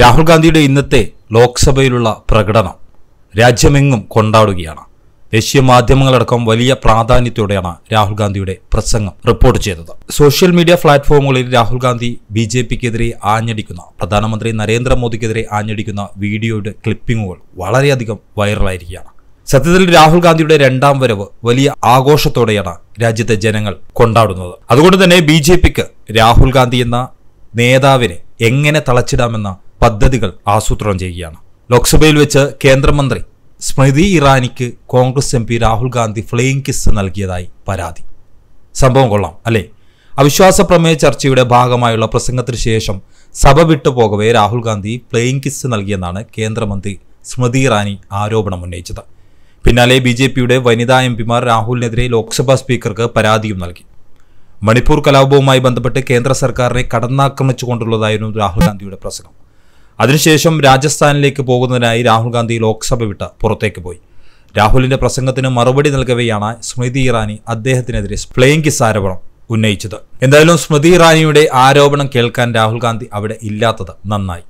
രാഹുൽ ഗാന്ധിയുടെ ഇന്നത്തെ ലോക്സഭയിലുള്ള പ്രകടനം രാജ്യമെങ്ങും കൊണ്ടാടുകയാണ്. ദേശീയ മാധ്യമങ്ങളടക്കം വലിയ പ്രാധാന്യത്തോടെയാണ് രാഹുൽ ഗാന്ധിയുടെ പ്രസംഗം റിപ്പോർട്ട് ചെയ്തത്. സോഷ്യൽ മീഡിയ പ്ലാറ്റ്ഫോമുകളിൽ രാഹുൽ ഗാന്ധി ബി ജെ പിക്കെതിരെ ആഞ്ഞടിക്കുന്ന പ്രധാനമന്ത്രി നരേന്ദ്രമോദിക്കെതിരെ ആഞ്ഞടിക്കുന്ന വീഡിയോയുടെ ക്ലിപ്പിങ്ങുകൾ വളരെയധികം വൈറലായിരിക്കുകയാണ്. സത്യത്തിൽ രാഹുൽ ഗാന്ധിയുടെ രണ്ടാം വരവ് വലിയ ആഘോഷത്തോടെയാണ് രാജ്യത്തെ ജനങ്ങൾ കൊണ്ടാടുന്നത്. അതുകൊണ്ട് തന്നെ ബി രാഹുൽ ഗാന്ധി എന്ന നേതാവിനെ എങ്ങനെ തളച്ചിടാമെന്ന പദ്ധതികൾ ആസൂത്രണം ചെയ്യുകയാണ്. ലോക്സഭയിൽ വെച്ച് കേന്ദ്രമന്ത്രി Smriti ഇറാനിക്ക് Congress M P Rahul Gandhi flying kiss നൽകിയതായി പരാതി. സംഭവം കൊള്ളാം അല്ലേ? അവിശ്വാസ പ്രമേയ ചർച്ചയുടെ ഭാഗമായുള്ള പ്രസംഗത്തിന് ശേഷം സഭ വിട്ടു പോകവേ രാഹുൽ ഗാന്ധി പ്ലെയിങ് കിസ് നൽകിയെന്നാണ് കേന്ദ്രമന്ത്രി സ്മൃതി ഇറാനി ആരോപണം ഉന്നയിച്ചത്. പിന്നാലെ ബി ജെ പിയുടെ വനിതാ എം പിമാർ രാഹുലിനെതിരെ ലോക്സഭാ സ്പീക്കർക്ക് പരാതിയും നൽകി. മണിപ്പൂർ കലാപവുമായി ബന്ധപ്പെട്ട് കേന്ദ്ര സർക്കാരിനെ കടന്നാക്രമിച്ചുകൊണ്ടുള്ളതായിരുന്നു രാഹുൽ ഗാന്ധിയുടെ പ്രസംഗം. അതിനുശേഷം രാജസ്ഥാനിലേക്ക് പോകുന്നതിനായി രാഹുൽ ഗാന്ധി ലോക്സഭ വിട്ട് പുറത്തേക്ക് പോയി. രാഹുലിന്റെ പ്രസംഗത്തിന് മറുപടി നൽകവെയാണ് സ്മൃതി ഇറാനി അദ്ദേഹത്തിനെതിരെ പ്ലേയിങ് കിസ് ആരോപണം ഉന്നയിച്ചത്. എന്തായാലും സ്മൃതി ഇറാനിയുടെ ആരോപണം കേൾക്കാൻ രാഹുൽ ഗാന്ധി അവിടെ ഇല്ലാത്തത് നന്നായി.